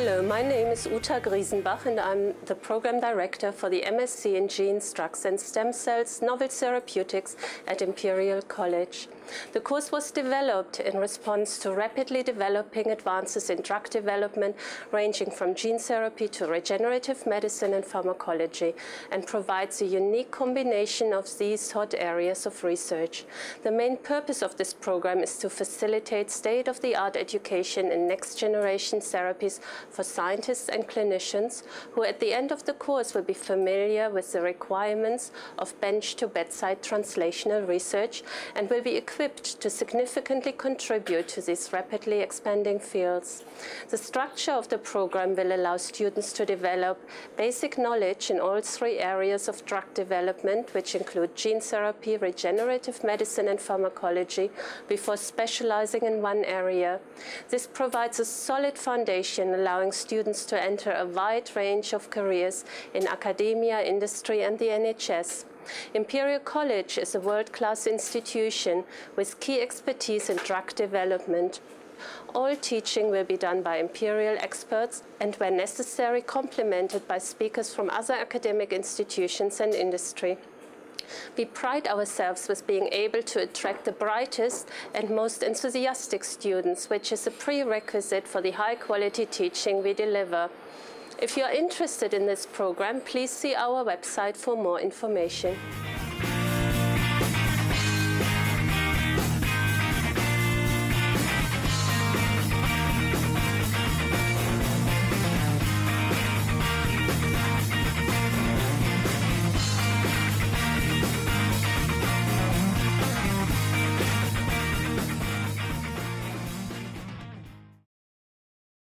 Hello, my name is Uta Griesenbach and I'm the Program Director for the MSc in Genes, Drugs and Stem Cells Novel Therapeutics at Imperial College. The course was developed in response to rapidly developing advances in drug development ranging from gene therapy to regenerative medicine and pharmacology and provides a unique combination of these hot areas of research. The main purpose of this program is to facilitate state-of-the-art education in next-generation therapies for scientists and clinicians who at the end of the course will be familiar with the requirements of bench-to-bedside translational research and will be equipped to significantly contribute to these rapidly expanding fields. The structure of the program will allow students to develop basic knowledge in all three areas of drug development, which include gene therapy, regenerative medicine, and pharmacology, before specializing in one area. This provides a solid foundation, allowing students to enter a wide range of careers in academia, industry, and the NHS. Imperial College is a world-class institution with key expertise in drug development. All teaching will be done by Imperial experts and, where necessary, complemented by speakers from other academic institutions and industry. We pride ourselves with being able to attract the brightest and most enthusiastic students, which is a prerequisite for the high quality teaching we deliver. If you are interested in this program, please see our website for more information.